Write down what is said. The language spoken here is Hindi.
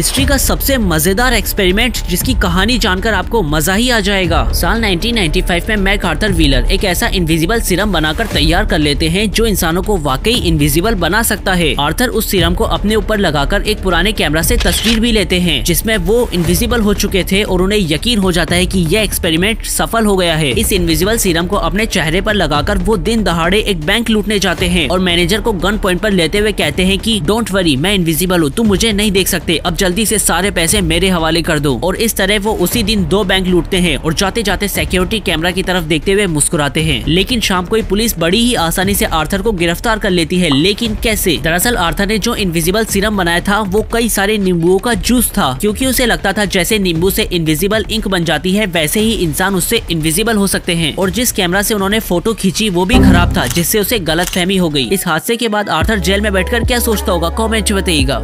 हिस्ट्री का सबसे मज़ेदार एक्सपेरिमेंट जिसकी कहानी जानकर आपको मज़ा ही आ जाएगा। साल 1995 में मैक आर्थर व्हीलर एक ऐसा इनविजिबल सीरम बनाकर तैयार कर लेते हैं जो इंसानों को वाकई इनविजिबल बना सकता है। आर्थर उस सीरम को अपने ऊपर लगाकर एक पुराने कैमरा से तस्वीर भी लेते हैं, जिसमें वो इनविजिबल हो चुके थे और उन्हें यकीन हो जाता है की यह एक्सपेरिमेंट सफल हो गया है। इस इनविजिबल सीरम को अपने चेहरे पर लगाकर वो दिन दहाड़े एक बैंक लूटने जाते हैं और मैनेजर को गन पॉइंट पर लेते हुए कहते हैं कि डोंट वरी मैं इनविजिबल हूँ, तुम मुझे नहीं देख सकते। अब से सारे पैसे मेरे हवाले कर दो। और इस तरह वो उसी दिन दो बैंक लूटते हैं और जाते जाते सिक्योरिटी कैमरा की तरफ़ देखते हुए मुस्कुराते हैं। लेकिन शाम को पुलिस बड़ी ही आसानी से आर्थर को गिरफ़्तार कर लेती है। लेकिन कैसे? दरअसल आर्थर ने जो इनविजिबल सीरम बनाया था, वो कई सारे नींबुओं का जूस था। क्योंकि उसे लगता था जैसे नींबू से इनविजिबल इंक बन जाती है, वैसे ही इंसान उससे इनविजिबल हो सकते हैं। और जिस कैमरा से उन्होंने फ़ोटो खींची, वो भी खराब था, जिससे उसे गलत फहमी हो गई। इस हादसे के बाद आर्थर जेल में बैठकर क्या सोचता होगा? कॉमेंट बताइएगा।